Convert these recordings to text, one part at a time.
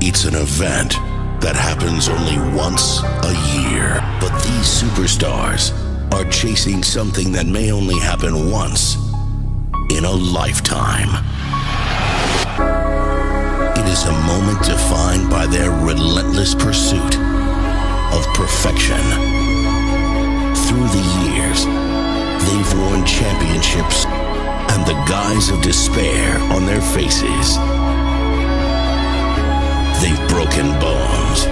an event that happens only once a year. But these superstars are chasing something that may only happen once in a lifetime. It is a moment defined by their relentless pursuit of perfection. Through the years, they've worn championships and the guise of despair on their faces. Broken bones.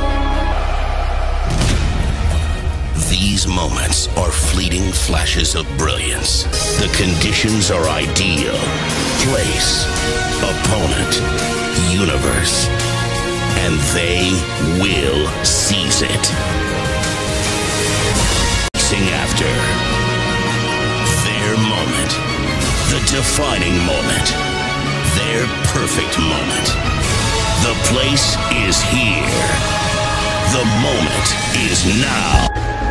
These moments are fleeting flashes of brilliance. The conditions are ideal. Place, opponent, universe. And they will seize it. Chasing after their moment. The defining moment. Their perfect moment. Place is here. The moment is now.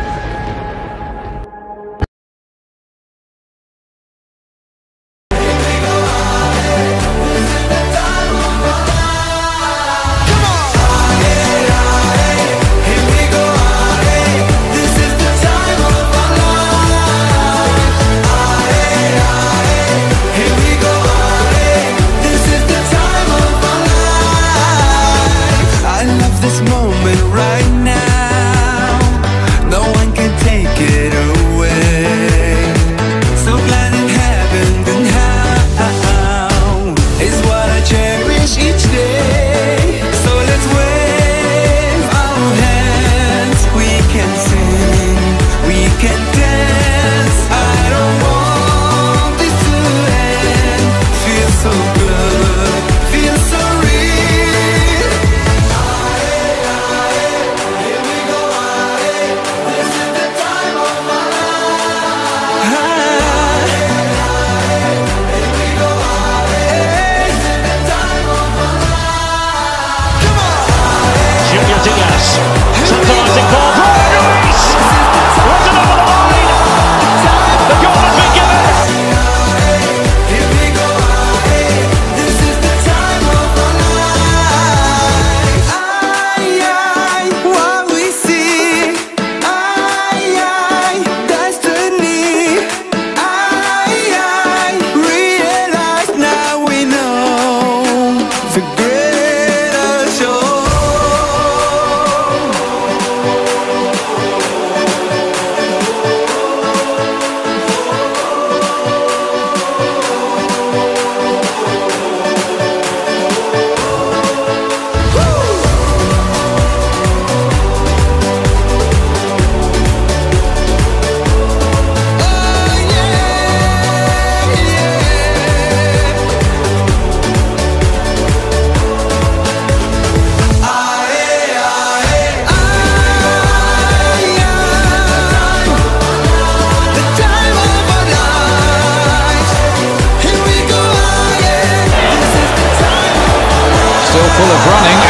running.